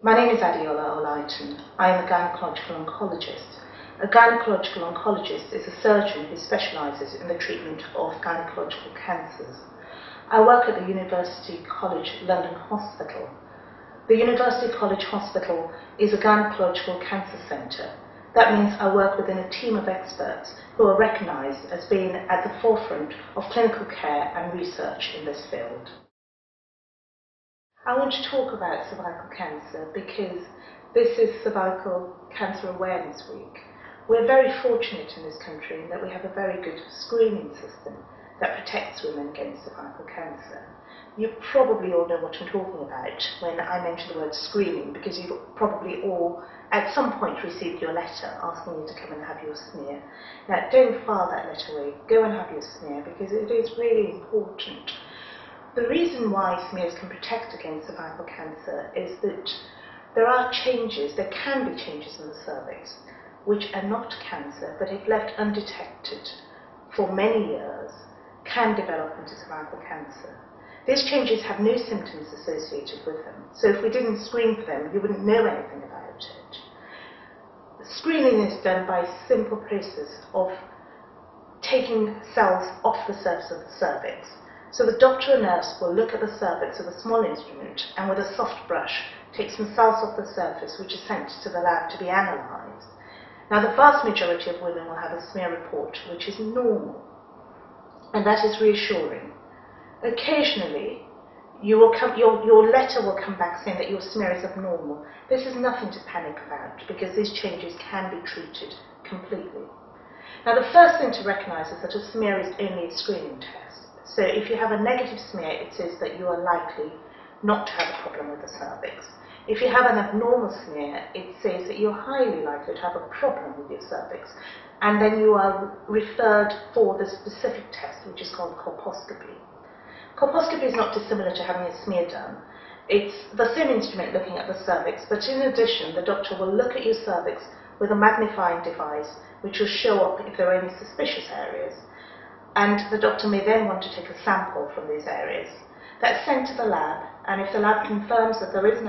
My name is Adeola Olaitan. I am a gynecological oncologist. A gynecological oncologist is a surgeon who specialises in the treatment of gynecological cancers. I work at the University College London Hospital. The University College Hospital is a gynecological cancer centre. That means I work within a team of experts who are recognised as being at the forefront of clinical care and research in this field. I want to talk about cervical cancer because this is Cervical Cancer Awareness Week. We're very fortunate in this country that we have a very good screening system that protects women against cervical cancer. You probably all know what I'm talking about when I mention the word screening because you've probably all at some point received your letter asking you to come and have your smear. Now don't file that letter away, go and have your smear because it is really important the reason why smears can protect against cervical cancer is that there are changes, there can be changes in the cervix, which are not cancer, but if left undetected for many years, can develop into cervical cancer. These changes have no symptoms associated with them, so if we didn't screen for them, you wouldn't know anything about it. Screening is done by a simple process of taking cells off the surface of the cervix so the doctor or nurse will look at the cervix with a small instrument and with a soft brush take some cells off the surface which are sent to the lab to be analysed. Now the vast majority of women will have a smear report which is normal and that is reassuring. Occasionally you will come, your, your letter will come back saying that your smear is abnormal. This is nothing to panic about because these changes can be treated completely. Now the first thing to recognise is that a smear is only a screening test. So if you have a negative smear, it says that you are likely not to have a problem with the cervix. If you have an abnormal smear, it says that you're highly likely to have a problem with your cervix. And then you are referred for the specific test, which is called colposcopy. Colposcopy is not dissimilar to having a smear done. It's the same instrument looking at the cervix, but in addition, the doctor will look at your cervix with a magnifying device, which will show up if there are any suspicious areas and the doctor may then want to take a sample from these areas. That's sent to the lab, and if the lab confirms that there is an